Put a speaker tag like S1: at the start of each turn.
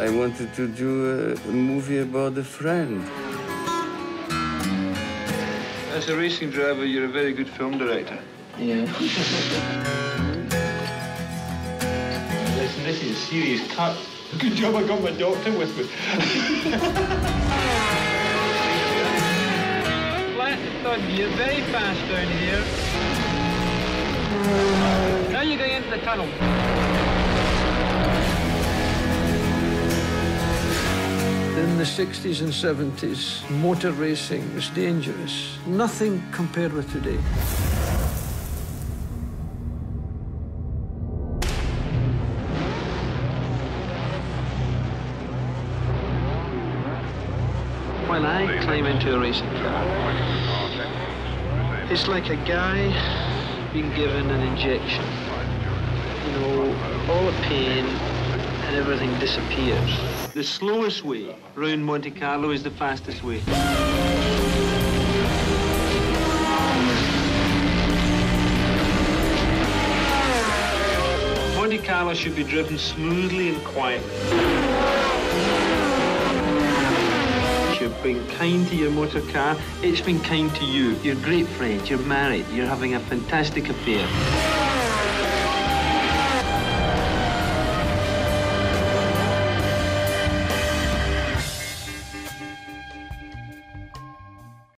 S1: I wanted to do a, a movie about a friend.
S2: As a racing driver, you're a very good film director.
S3: Yeah. Listen, this is a serious cut. Good job I got my doctor with me.
S4: Flat thud, you're very fast down here. Now you're going into the tunnel.
S5: In the 60s and 70s, motor racing was dangerous. Nothing compared with today.
S4: When I climb into a racing car, it's like a guy being given an injection. You know, all the pain and everything disappears. The slowest way round Monte Carlo is the fastest way. Monte Carlo should be driven smoothly and quietly. You've been kind to your motor car. It's been kind to you. You're great friends. You're married. You're having a fantastic affair.